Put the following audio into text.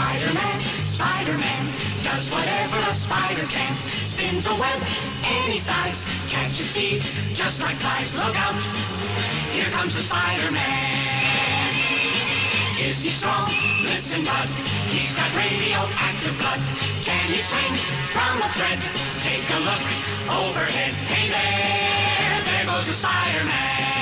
Spider-Man, Spider-Man, does whatever a spider can. Spins a web any size, catches thieves just like flies. Look out, here comes a Spider-Man. Is he strong? Listen, bud, he's got radioactive blood. Can he swing from a thread? Take a look overhead. Hey there, there goes a Spider-Man.